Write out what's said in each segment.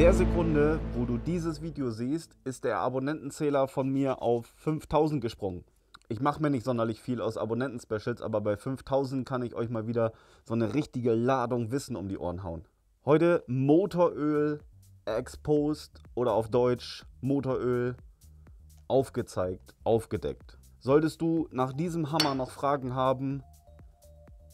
der Sekunde, wo du dieses Video siehst, ist der Abonnentenzähler von mir auf 5000 gesprungen. Ich mache mir nicht sonderlich viel aus Abonnenten-Specials, aber bei 5000 kann ich euch mal wieder so eine richtige Ladung Wissen um die Ohren hauen. Heute Motoröl exposed oder auf Deutsch Motoröl aufgezeigt, aufgedeckt. Solltest du nach diesem Hammer noch Fragen haben,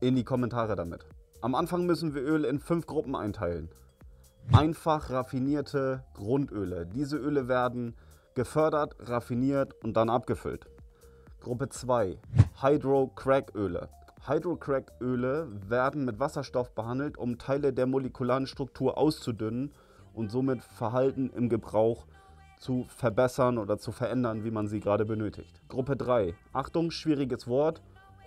in die Kommentare damit. Am Anfang müssen wir Öl in fünf Gruppen einteilen. Einfach raffinierte Grundöle. Diese Öle werden gefördert, raffiniert und dann abgefüllt. Gruppe 2. Hydro-Crack-Öle. Hydrocrack-Öle werden mit Wasserstoff behandelt, um Teile der molekularen Struktur auszudünnen und somit Verhalten im Gebrauch zu verbessern oder zu verändern, wie man sie gerade benötigt. Gruppe 3. Achtung, schwieriges Wort.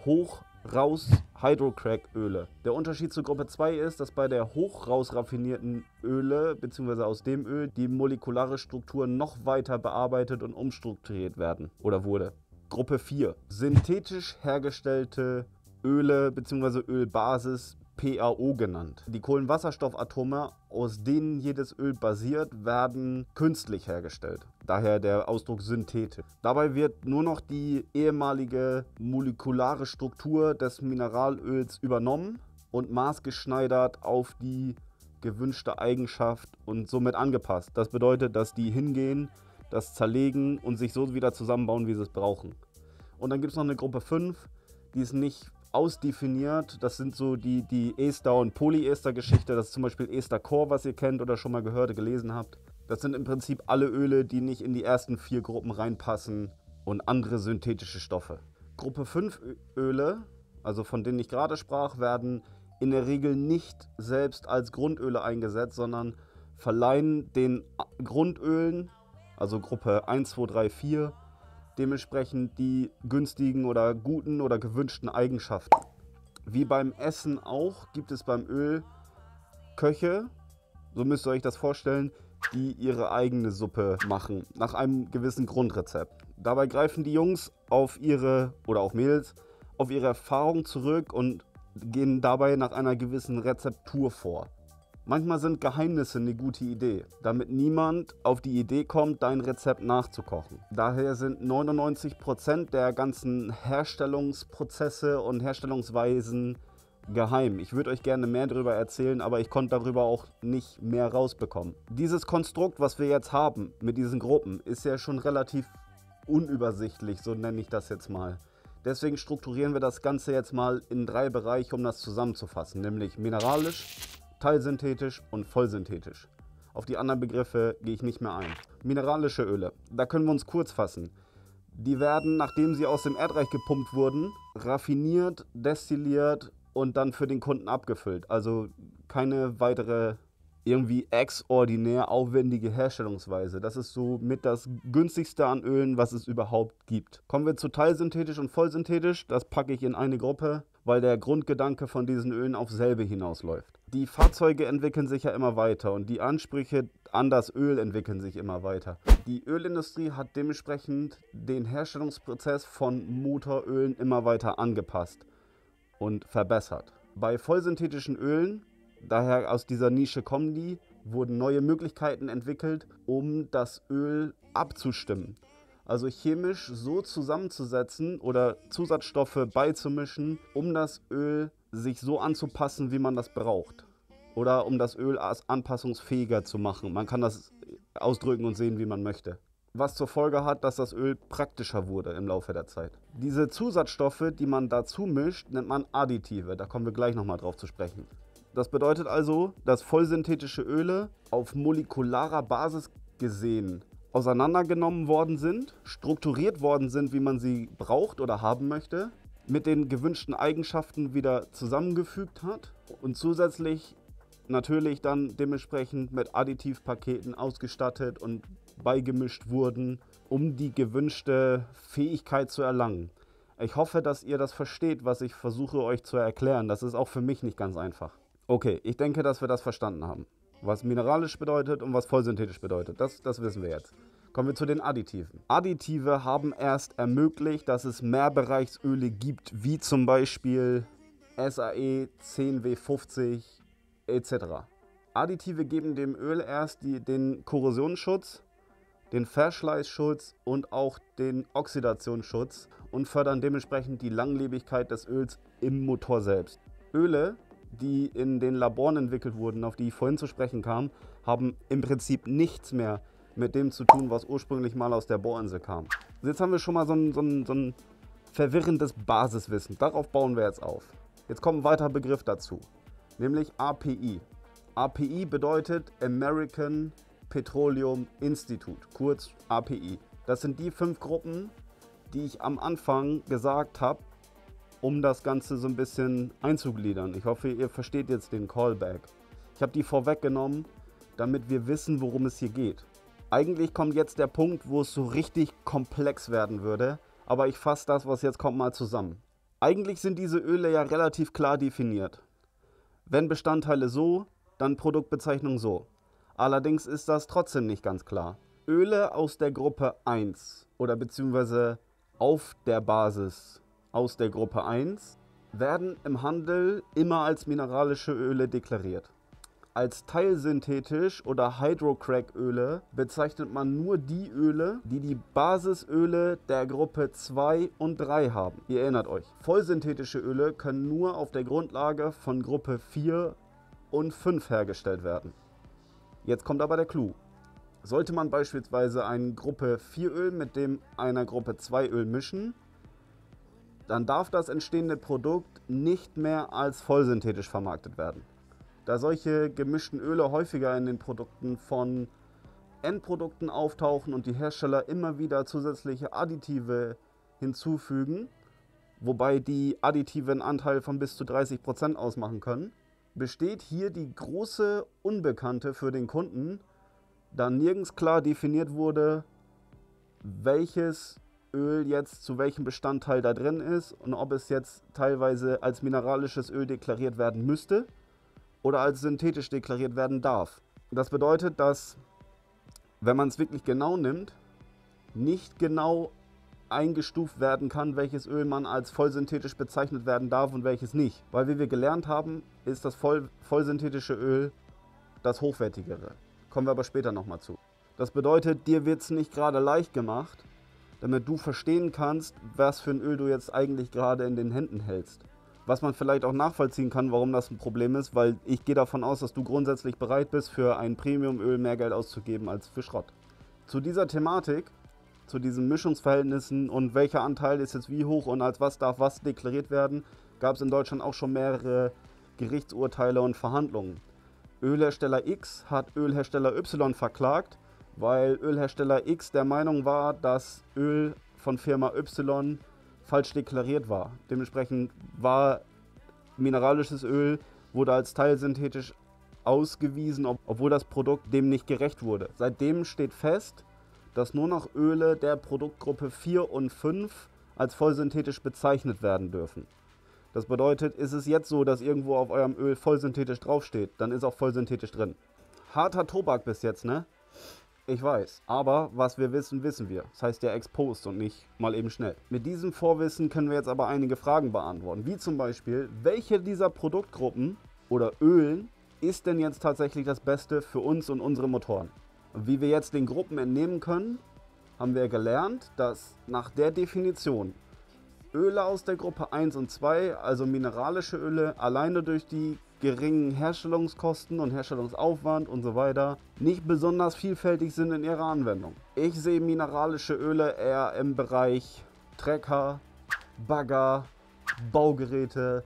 Hoch raus Hydrocrack-Öle. Der Unterschied zu Gruppe 2 ist, dass bei der hochraus raffinierten Öle bzw. aus dem Öl die molekulare Struktur noch weiter bearbeitet und umstrukturiert werden oder wurde. Gruppe 4. Synthetisch hergestellte Öle bzw. Ölbasis PAO genannt. Die Kohlenwasserstoffatome, aus denen jedes Öl basiert, werden künstlich hergestellt. Daher der Ausdruck synthetisch. Dabei wird nur noch die ehemalige molekulare Struktur des Mineralöls übernommen und maßgeschneidert auf die gewünschte Eigenschaft und somit angepasst. Das bedeutet, dass die hingehen, das zerlegen und sich so wieder zusammenbauen, wie sie es brauchen. Und dann gibt es noch eine Gruppe 5, die ist nicht ausdefiniert. Das sind so die, die Ester- und Polyester-Geschichte. Das ist zum Beispiel Ester Core, was ihr kennt oder schon mal gehört, gelesen habt. Das sind im Prinzip alle Öle, die nicht in die ersten vier Gruppen reinpassen und andere synthetische Stoffe. Gruppe 5 Öle, also von denen ich gerade sprach, werden in der Regel nicht selbst als Grundöle eingesetzt, sondern verleihen den Grundölen, also Gruppe 1, 2, 3, 4, dementsprechend die günstigen oder guten oder gewünschten Eigenschaften. Wie beim Essen auch gibt es beim Öl Köche, so müsst ihr euch das vorstellen, die ihre eigene Suppe machen, nach einem gewissen Grundrezept. Dabei greifen die Jungs auf ihre, oder auch Mädels, auf ihre Erfahrung zurück und gehen dabei nach einer gewissen Rezeptur vor. Manchmal sind Geheimnisse eine gute Idee, damit niemand auf die Idee kommt, dein Rezept nachzukochen. Daher sind 99% der ganzen Herstellungsprozesse und Herstellungsweisen geheim. Ich würde euch gerne mehr darüber erzählen, aber ich konnte darüber auch nicht mehr rausbekommen. Dieses Konstrukt, was wir jetzt haben mit diesen Gruppen, ist ja schon relativ unübersichtlich, so nenne ich das jetzt mal. Deswegen strukturieren wir das Ganze jetzt mal in drei Bereiche, um das zusammenzufassen, nämlich mineralisch, teilsynthetisch und vollsynthetisch. Auf die anderen Begriffe gehe ich nicht mehr ein. Mineralische Öle, da können wir uns kurz fassen. Die werden, nachdem sie aus dem Erdreich gepumpt wurden, raffiniert, destilliert und dann für den Kunden abgefüllt. Also keine weitere irgendwie extraordinär aufwendige Herstellungsweise. Das ist so mit das günstigste an Ölen, was es überhaupt gibt. Kommen wir zu teilsynthetisch und vollsynthetisch. Das packe ich in eine Gruppe, weil der Grundgedanke von diesen Ölen auf selbe hinausläuft. Die Fahrzeuge entwickeln sich ja immer weiter und die Ansprüche an das Öl entwickeln sich immer weiter. Die Ölindustrie hat dementsprechend den Herstellungsprozess von Motorölen immer weiter angepasst und verbessert. Bei vollsynthetischen Ölen Daher aus dieser Nische kommen die, wurden neue Möglichkeiten entwickelt, um das Öl abzustimmen. Also chemisch so zusammenzusetzen oder Zusatzstoffe beizumischen, um das Öl sich so anzupassen, wie man das braucht. Oder um das Öl anpassungsfähiger zu machen. Man kann das ausdrücken und sehen, wie man möchte. Was zur Folge hat, dass das Öl praktischer wurde im Laufe der Zeit. Diese Zusatzstoffe, die man dazu mischt, nennt man Additive. Da kommen wir gleich nochmal drauf zu sprechen. Das bedeutet also, dass vollsynthetische Öle auf molekularer Basis gesehen auseinandergenommen worden sind, strukturiert worden sind, wie man sie braucht oder haben möchte, mit den gewünschten Eigenschaften wieder zusammengefügt hat und zusätzlich natürlich dann dementsprechend mit Additivpaketen ausgestattet und beigemischt wurden, um die gewünschte Fähigkeit zu erlangen. Ich hoffe, dass ihr das versteht, was ich versuche euch zu erklären. Das ist auch für mich nicht ganz einfach. Okay, ich denke, dass wir das verstanden haben. Was mineralisch bedeutet und was vollsynthetisch bedeutet. Das, das wissen wir jetzt. Kommen wir zu den Additiven. Additive haben erst ermöglicht, dass es Mehrbereichsöle gibt, wie zum Beispiel SAE 10W50 etc. Additive geben dem Öl erst die, den Korrosionsschutz, den Verschleißschutz und auch den Oxidationsschutz und fördern dementsprechend die Langlebigkeit des Öls im Motor selbst. Öle, die in den Laboren entwickelt wurden, auf die ich vorhin zu sprechen kam, haben im Prinzip nichts mehr mit dem zu tun, was ursprünglich mal aus der Bohrinsel kam. Jetzt haben wir schon mal so ein, so ein, so ein verwirrendes Basiswissen. Darauf bauen wir jetzt auf. Jetzt kommt ein weiterer Begriff dazu, nämlich API. API bedeutet American Petroleum Institute, kurz API. Das sind die fünf Gruppen, die ich am Anfang gesagt habe, um das Ganze so ein bisschen einzugliedern. Ich hoffe, ihr versteht jetzt den Callback. Ich habe die vorweggenommen, damit wir wissen, worum es hier geht. Eigentlich kommt jetzt der Punkt, wo es so richtig komplex werden würde, aber ich fasse das, was jetzt kommt, mal zusammen. Eigentlich sind diese Öle ja relativ klar definiert. Wenn Bestandteile so, dann Produktbezeichnung so. Allerdings ist das trotzdem nicht ganz klar. Öle aus der Gruppe 1 oder beziehungsweise auf der Basis aus der Gruppe 1 werden im Handel immer als mineralische Öle deklariert. Als teilsynthetisch oder Hydrocrack-Öle bezeichnet man nur die Öle, die die Basisöle der Gruppe 2 und 3 haben. Ihr erinnert euch, vollsynthetische Öle können nur auf der Grundlage von Gruppe 4 und 5 hergestellt werden. Jetzt kommt aber der Clou. Sollte man beispielsweise ein Gruppe 4 Öl mit dem einer Gruppe 2 Öl mischen, dann darf das entstehende Produkt nicht mehr als vollsynthetisch vermarktet werden. Da solche gemischten Öle häufiger in den Produkten von Endprodukten auftauchen und die Hersteller immer wieder zusätzliche Additive hinzufügen, wobei die Additive einen Anteil von bis zu 30% ausmachen können, besteht hier die große Unbekannte für den Kunden, da nirgends klar definiert wurde, welches Öl jetzt zu welchem Bestandteil da drin ist und ob es jetzt teilweise als mineralisches Öl deklariert werden müsste oder als synthetisch deklariert werden darf. Das bedeutet, dass, wenn man es wirklich genau nimmt, nicht genau eingestuft werden kann, welches Öl man als vollsynthetisch bezeichnet werden darf und welches nicht. Weil wie wir gelernt haben, ist das voll, vollsynthetische Öl das hochwertigere. Kommen wir aber später nochmal zu. Das bedeutet, dir wird es nicht gerade leicht gemacht, damit du verstehen kannst, was für ein Öl du jetzt eigentlich gerade in den Händen hältst. Was man vielleicht auch nachvollziehen kann, warum das ein Problem ist, weil ich gehe davon aus, dass du grundsätzlich bereit bist, für ein Premiumöl mehr Geld auszugeben als für Schrott. Zu dieser Thematik, zu diesen Mischungsverhältnissen und welcher Anteil ist jetzt wie hoch und als was darf was deklariert werden, gab es in Deutschland auch schon mehrere Gerichtsurteile und Verhandlungen. Ölhersteller X hat Ölhersteller Y verklagt, weil Ölhersteller X der Meinung war, dass Öl von Firma Y falsch deklariert war. Dementsprechend war mineralisches Öl, wurde als teilsynthetisch ausgewiesen, ob, obwohl das Produkt dem nicht gerecht wurde. Seitdem steht fest, dass nur noch Öle der Produktgruppe 4 und 5 als vollsynthetisch bezeichnet werden dürfen. Das bedeutet, ist es jetzt so, dass irgendwo auf eurem Öl vollsynthetisch draufsteht, dann ist auch vollsynthetisch drin. Harter Tobak bis jetzt, ne? Ich weiß. Aber was wir wissen, wissen wir. Das heißt ja exposed und nicht mal eben schnell. Mit diesem Vorwissen können wir jetzt aber einige Fragen beantworten. Wie zum Beispiel, welche dieser Produktgruppen oder Ölen ist denn jetzt tatsächlich das Beste für uns und unsere Motoren? Und wie wir jetzt den Gruppen entnehmen können, haben wir gelernt, dass nach der Definition Öle aus der Gruppe 1 und 2, also mineralische Öle, alleine durch die geringen Herstellungskosten und Herstellungsaufwand und so weiter nicht besonders vielfältig sind in ihrer Anwendung. Ich sehe mineralische Öle eher im Bereich Trecker, Bagger, Baugeräte,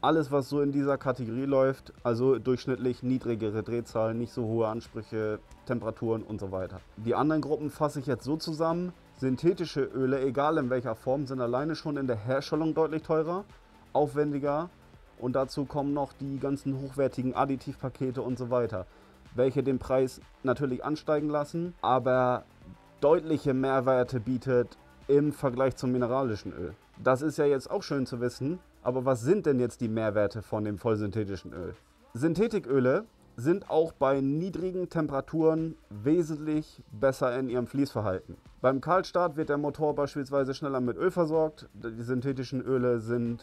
alles was so in dieser Kategorie läuft, also durchschnittlich niedrigere Drehzahlen, nicht so hohe Ansprüche, Temperaturen und so weiter. Die anderen Gruppen fasse ich jetzt so zusammen. Synthetische Öle, egal in welcher Form, sind alleine schon in der Herstellung deutlich teurer, aufwendiger und dazu kommen noch die ganzen hochwertigen Additivpakete und so weiter, welche den Preis natürlich ansteigen lassen, aber deutliche Mehrwerte bietet im Vergleich zum mineralischen Öl. Das ist ja jetzt auch schön zu wissen, aber was sind denn jetzt die Mehrwerte von dem vollsynthetischen Öl? Synthetiköle sind auch bei niedrigen Temperaturen wesentlich besser in ihrem Fließverhalten. Beim Kaltstart wird der Motor beispielsweise schneller mit Öl versorgt. Die synthetischen Öle sind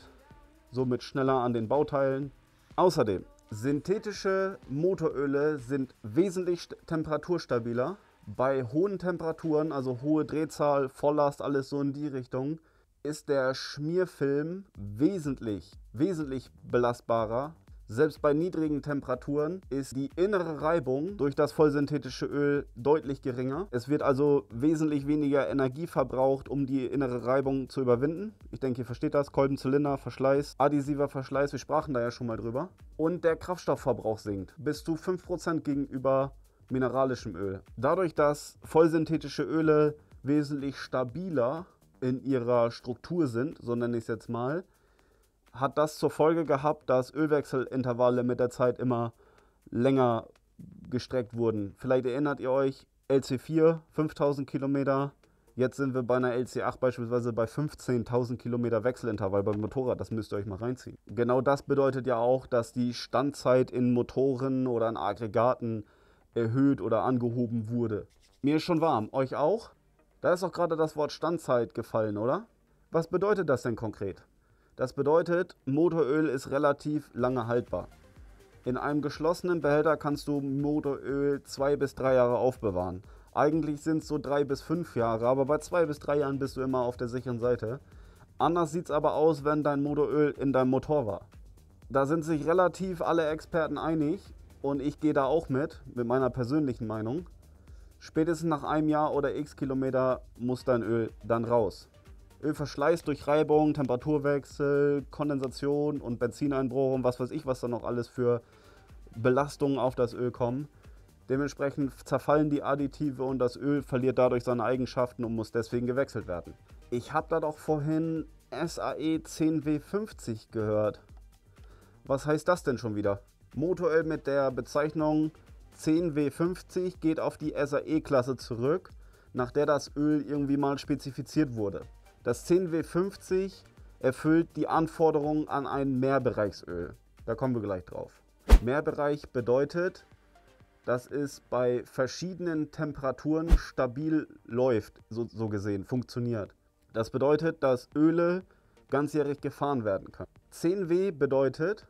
somit schneller an den Bauteilen. Außerdem, Synthetische Motoröle sind wesentlich temperaturstabiler. Bei hohen Temperaturen, also hohe Drehzahl, Volllast, alles so in die Richtung, ist der Schmierfilm wesentlich, wesentlich belastbarer selbst bei niedrigen Temperaturen ist die innere Reibung durch das vollsynthetische Öl deutlich geringer. Es wird also wesentlich weniger Energie verbraucht, um die innere Reibung zu überwinden. Ich denke, ihr versteht das. Kolbenzylinder, Verschleiß, adhesiver Verschleiß, wir sprachen da ja schon mal drüber. Und der Kraftstoffverbrauch sinkt bis zu 5% gegenüber mineralischem Öl. Dadurch, dass vollsynthetische Öle wesentlich stabiler in ihrer Struktur sind, so nenne ich es jetzt mal, hat das zur Folge gehabt, dass Ölwechselintervalle mit der Zeit immer länger gestreckt wurden. Vielleicht erinnert ihr euch, LC4 5000 Kilometer, jetzt sind wir bei einer LC8 beispielsweise bei 15.000 Kilometer Wechselintervall beim Motorrad, das müsst ihr euch mal reinziehen. Genau das bedeutet ja auch, dass die Standzeit in Motoren oder in Aggregaten erhöht oder angehoben wurde. Mir ist schon warm, euch auch? Da ist auch gerade das Wort Standzeit gefallen, oder? Was bedeutet das denn konkret? Das bedeutet, Motoröl ist relativ lange haltbar. In einem geschlossenen Behälter kannst du Motoröl zwei bis drei Jahre aufbewahren. Eigentlich sind es so drei bis fünf Jahre, aber bei zwei bis drei Jahren bist du immer auf der sicheren Seite. Anders sieht es aber aus, wenn dein Motoröl in deinem Motor war. Da sind sich relativ alle Experten einig und ich gehe da auch mit, mit meiner persönlichen Meinung. Spätestens nach einem Jahr oder x Kilometer muss dein Öl dann raus. Ölverschleiß durch Reibung, Temperaturwechsel, Kondensation und Benzineinbruch und was weiß ich, was da noch alles für Belastungen auf das Öl kommen. Dementsprechend zerfallen die Additive und das Öl verliert dadurch seine Eigenschaften und muss deswegen gewechselt werden. Ich habe da doch vorhin SAE 10W50 gehört. Was heißt das denn schon wieder? Motoröl mit der Bezeichnung 10W50 geht auf die SAE-Klasse zurück, nach der das Öl irgendwie mal spezifiziert wurde. Das 10W50 erfüllt die Anforderungen an ein Mehrbereichsöl. Da kommen wir gleich drauf. Mehrbereich bedeutet, dass es bei verschiedenen Temperaturen stabil läuft, so, so gesehen, funktioniert. Das bedeutet, dass Öle ganzjährig gefahren werden können. 10W bedeutet,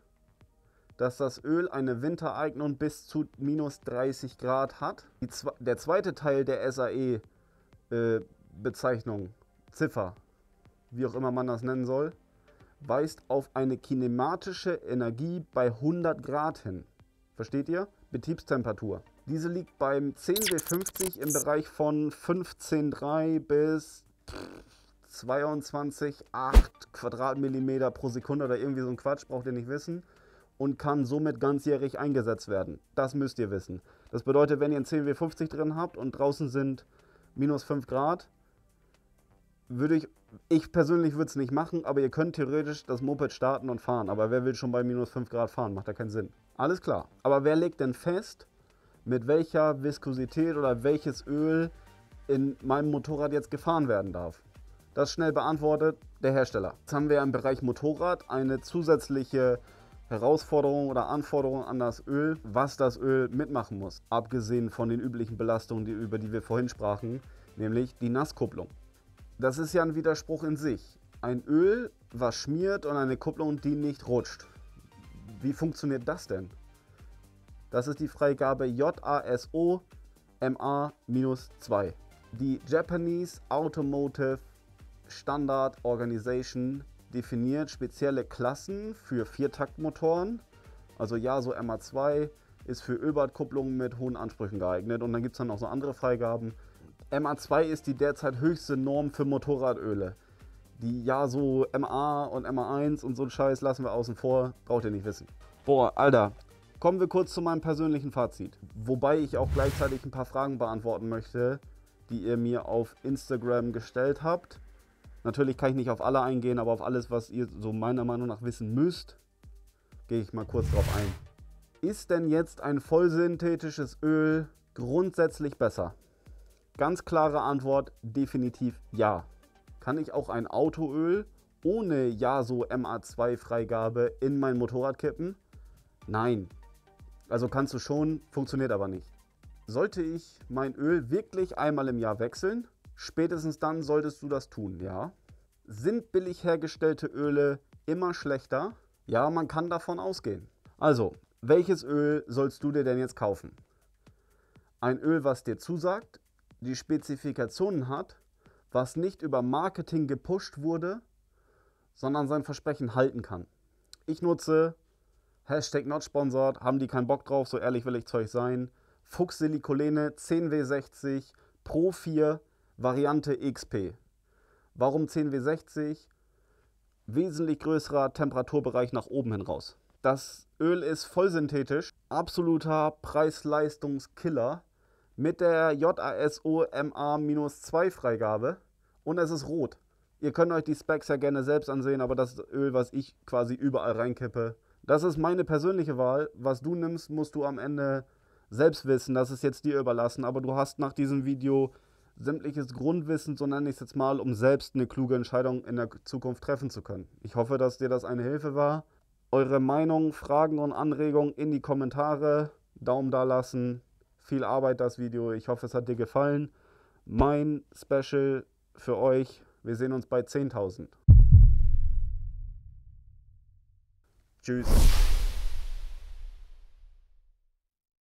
dass das Öl eine Wintereignung bis zu minus 30 Grad hat. Die, der zweite Teil der SAE-Bezeichnung, äh, Ziffer, wie auch immer man das nennen soll, weist auf eine kinematische Energie bei 100 Grad hin. Versteht ihr? Betriebstemperatur. Diese liegt beim 10W50 im Bereich von 15,3 bis 22,8 Quadratmillimeter pro Sekunde oder irgendwie so ein Quatsch, braucht ihr nicht wissen. Und kann somit ganzjährig eingesetzt werden. Das müsst ihr wissen. Das bedeutet, wenn ihr ein 10W50 drin habt und draußen sind minus 5 Grad, würde ich, ich persönlich würde es nicht machen, aber ihr könnt theoretisch das Moped starten und fahren. Aber wer will schon bei minus 5 Grad fahren? Macht ja keinen Sinn. Alles klar. Aber wer legt denn fest, mit welcher Viskosität oder welches Öl in meinem Motorrad jetzt gefahren werden darf? Das schnell beantwortet der Hersteller. Jetzt haben wir im Bereich Motorrad eine zusätzliche Herausforderung oder Anforderung an das Öl, was das Öl mitmachen muss. Abgesehen von den üblichen Belastungen, über die wir vorhin sprachen, nämlich die Nasskupplung. Das ist ja ein Widerspruch in sich. Ein Öl, was schmiert und eine Kupplung, die nicht rutscht. Wie funktioniert das denn? Das ist die Freigabe JASO MA-2. Die Japanese Automotive Standard Organization definiert spezielle Klassen für Viertaktmotoren. Also ja, so MA2 ist für Ölbadkupplungen mit hohen Ansprüchen geeignet. Und dann gibt es dann noch so andere Freigaben. MA2 ist die derzeit höchste Norm für Motorradöle. Die ja so MA und MA1 und so ein Scheiß lassen wir außen vor, braucht ihr nicht wissen. Boah, Alter, kommen wir kurz zu meinem persönlichen Fazit. Wobei ich auch gleichzeitig ein paar Fragen beantworten möchte, die ihr mir auf Instagram gestellt habt. Natürlich kann ich nicht auf alle eingehen, aber auf alles, was ihr so meiner Meinung nach wissen müsst, gehe ich mal kurz drauf ein. Ist denn jetzt ein vollsynthetisches Öl grundsätzlich besser? Ganz klare Antwort, definitiv ja. Kann ich auch ein Autoöl ohne Yaso MA2 Freigabe in mein Motorrad kippen? Nein. Also kannst du schon, funktioniert aber nicht. Sollte ich mein Öl wirklich einmal im Jahr wechseln? Spätestens dann solltest du das tun, ja. Sind billig hergestellte Öle immer schlechter? Ja, man kann davon ausgehen. Also, welches Öl sollst du dir denn jetzt kaufen? Ein Öl, was dir zusagt, die Spezifikationen hat, was nicht über Marketing gepusht wurde, sondern sein Versprechen halten kann. Ich nutze Hashtag not sponsored, haben die keinen Bock drauf, so ehrlich will ich zu euch sein. Fuchs Silikolene 10W60 Pro 4 Variante XP. Warum 10W60? Wesentlich größerer Temperaturbereich nach oben hin raus. Das Öl ist vollsynthetisch, absoluter Preis-Leistungskiller mit der JASO MA-2 Freigabe und es ist rot. Ihr könnt euch die Specs ja gerne selbst ansehen, aber das Öl, was ich quasi überall reinkippe, das ist meine persönliche Wahl. Was du nimmst, musst du am Ende selbst wissen. Das ist jetzt dir überlassen. Aber du hast nach diesem Video sämtliches Grundwissen, so nenne ich es jetzt mal, um selbst eine kluge Entscheidung in der Zukunft treffen zu können. Ich hoffe, dass dir das eine Hilfe war. Eure Meinung, Fragen und Anregungen in die Kommentare. Daumen da lassen. Viel Arbeit das Video. Ich hoffe, es hat dir gefallen. Mein Special für euch. Wir sehen uns bei 10.000. Tschüss.